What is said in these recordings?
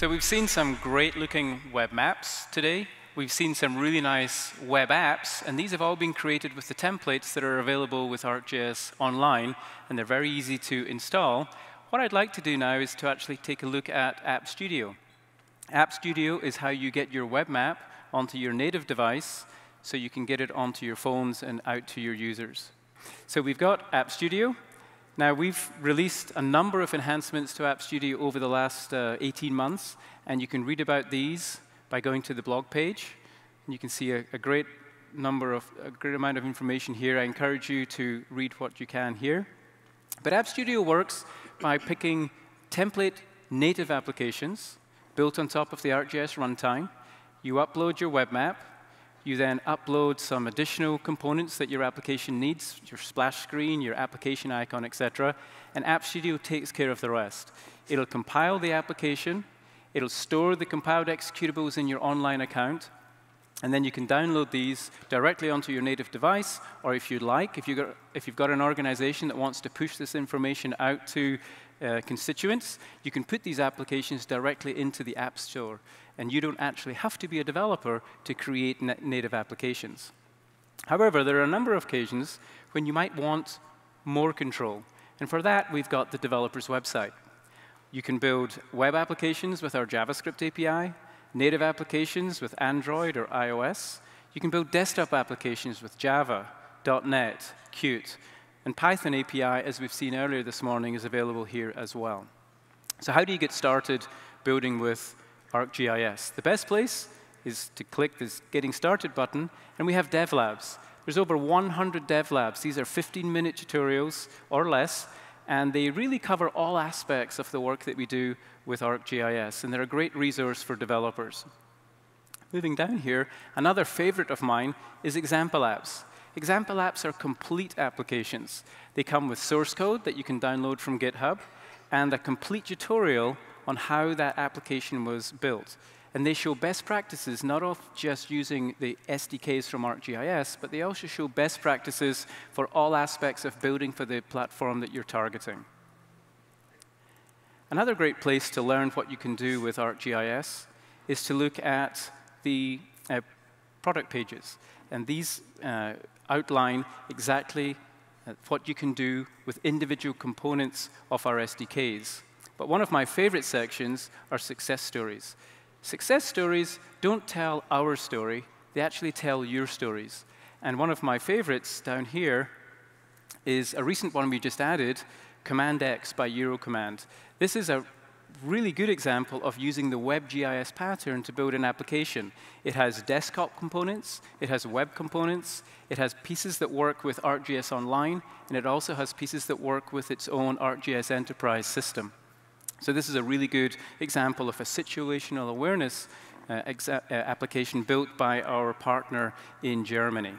So we've seen some great looking web maps today. We've seen some really nice web apps, and these have all been created with the templates that are available with ArcGIS online, and they're very easy to install. What I'd like to do now is to actually take a look at App Studio. App Studio is how you get your web map onto your native device so you can get it onto your phones and out to your users. So we've got App Studio. Now, we've released a number of enhancements to App Studio over the last uh, 18 months, and you can read about these by going to the blog page. And you can see a, a great number of, a great amount of information here. I encourage you to read what you can here. But App Studio works by picking template native applications built on top of the ArcGIS runtime. You upload your web map, you then upload some additional components that your application needs, your splash screen, your application icon, etc. And App Studio takes care of the rest. It'll compile the application. It'll store the compiled executables in your online account. And then you can download these directly onto your native device, or if you'd like, if, you got, if you've got an organization that wants to push this information out to uh, constituents, you can put these applications directly into the App Store and you don't actually have to be a developer to create native applications. However, there are a number of occasions when you might want more control. And for that, we've got the developer's website. You can build web applications with our JavaScript API, native applications with Android or iOS. You can build desktop applications with Java, .NET, Qt, and Python API, as we've seen earlier this morning, is available here as well. So how do you get started building with ArcGIS. The best place is to click this Getting Started button, and we have dev labs. There's over 100 dev labs. These are 15-minute tutorials or less, and they really cover all aspects of the work that we do with ArcGIS, and they're a great resource for developers. Moving down here, another favorite of mine is example apps. Example apps are complete applications. They come with source code that you can download from GitHub, and a complete tutorial on how that application was built. And they show best practices, not of just using the SDKs from ArcGIS, but they also show best practices for all aspects of building for the platform that you're targeting. Another great place to learn what you can do with ArcGIS is to look at the uh, product pages. And these uh, outline exactly uh, what you can do with individual components of our SDKs. But one of my favorite sections are success stories. Success stories don't tell our story, they actually tell your stories. And one of my favorites down here is a recent one we just added, Command X by Eurocommand. This is a really good example of using the WebGIS pattern to build an application. It has desktop components, it has web components, it has pieces that work with ArcGIS Online, and it also has pieces that work with its own ArcGIS Enterprise system. So this is a really good example of a situational awareness uh, uh, application built by our partner in Germany.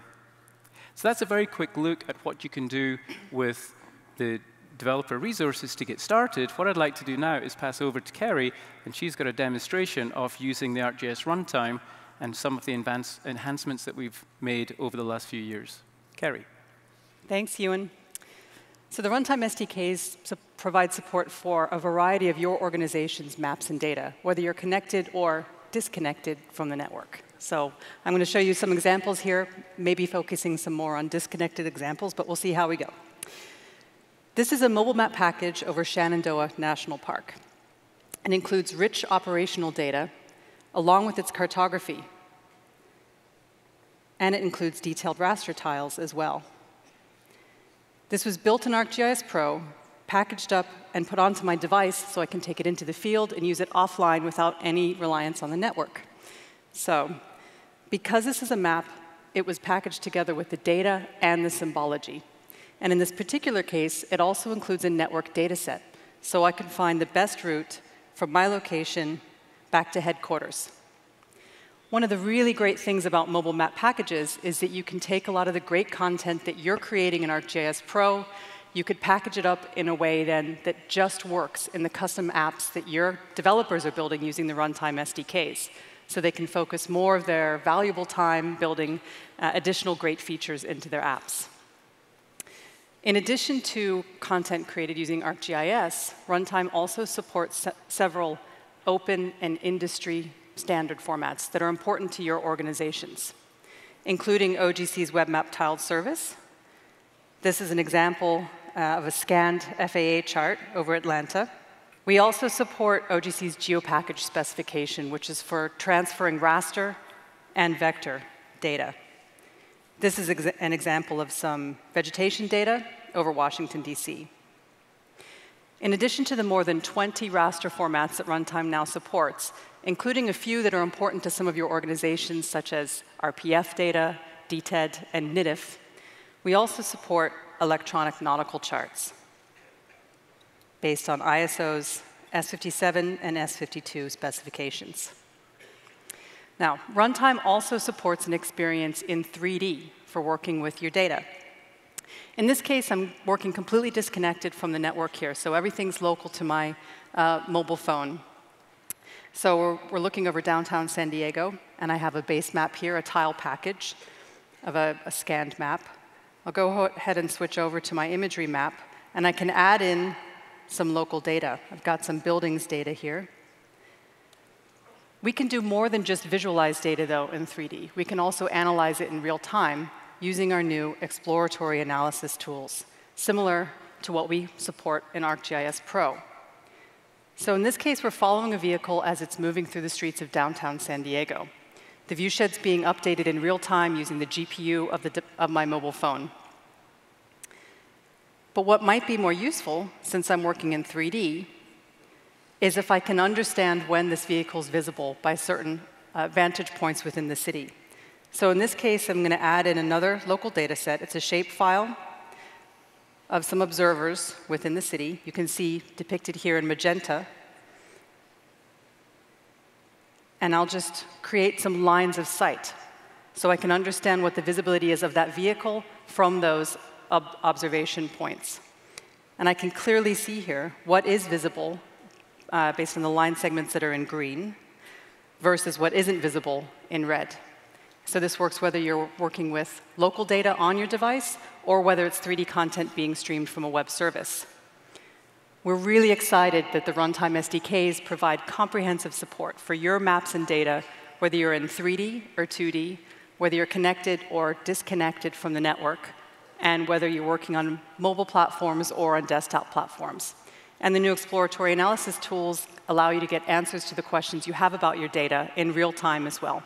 So that's a very quick look at what you can do with the developer resources to get started. What I'd like to do now is pass over to Kerry, and she's got a demonstration of using the ArcGIS runtime and some of the enhancements that we've made over the last few years. Kerry. Thanks, Euan. So the runtime SDKs provide support for a variety of your organization's maps and data, whether you're connected or disconnected from the network. So I'm going to show you some examples here, maybe focusing some more on disconnected examples, but we'll see how we go. This is a mobile map package over Shenandoah National Park. It includes rich operational data along with its cartography. And it includes detailed raster tiles as well. This was built in ArcGIS Pro, packaged up, and put onto my device so I can take it into the field and use it offline without any reliance on the network. So, because this is a map, it was packaged together with the data and the symbology. And in this particular case, it also includes a network data set, so I can find the best route from my location back to headquarters. One of the really great things about mobile map packages is that you can take a lot of the great content that you're creating in ArcGIS Pro, you could package it up in a way then that just works in the custom apps that your developers are building using the runtime SDKs. So they can focus more of their valuable time building uh, additional great features into their apps. In addition to content created using ArcGIS, Runtime also supports se several open, and industry standard formats that are important to your organizations, including OGC's Web Map tiled service. This is an example uh, of a scanned FAA chart over Atlanta. We also support OGC's GeoPackage specification, which is for transferring raster and vector data. This is ex an example of some vegetation data over Washington, D.C. In addition to the more than 20 raster formats that Runtime now supports, including a few that are important to some of your organizations, such as RPF data, DTED, and NITF, we also support electronic nautical charts based on ISO's S57 and S52 specifications. Now, Runtime also supports an experience in 3D for working with your data. In this case, I'm working completely disconnected from the network here, so everything's local to my uh, mobile phone. So we're, we're, looking over downtown San Diego, and I have a base map here, a tile package of a, a scanned map. I'll go ahead and switch over to my imagery map, and I can add in some local data. I've got some buildings data here. We can do more than just visualize data, though, in 3D. We can also analyze it in real time using our new exploratory analysis tools, similar to what we support in ArcGIS Pro. So in this case, we're following a vehicle as it's moving through the streets of downtown San Diego. The viewshed's being updated in real time using the GPU of, the, of my mobile phone. But what might be more useful, since I'm working in 3D, is if I can understand when this vehicle is visible by certain uh, vantage points within the city. So in this case, I'm going to add in another local data set. It's a shape file of some observers within the city. You can see depicted here in magenta. And I'll just create some lines of sight so I can understand what the visibility is of that vehicle from those ob observation points. And I can clearly see here what is visible uh, based on the line segments that are in green versus what isn't visible in red. So this works whether you're working with local data on your device or whether it's 3D content being streamed from a web service. We're really excited that the Runtime SDKs provide comprehensive support for your maps and data, whether you're in 3D or 2D, whether you're connected or disconnected from the network, and whether you're working on mobile platforms or on desktop platforms. And the new exploratory analysis tools allow you to get answers to the questions you have about your data in real time as well.